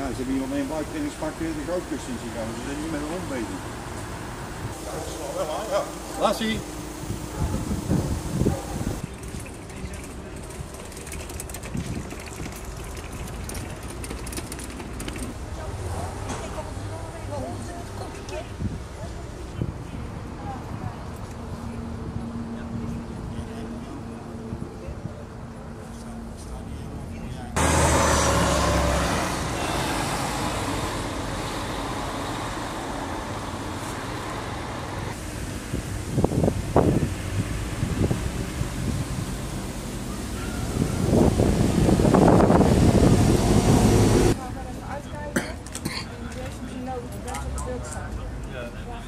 Ja, ze hebben hier op een buiktrainingspak de goudkussens gegaan, ze zijn niet met een rond bezig. Ja, dat is wel, ja. Lassie! Yeah.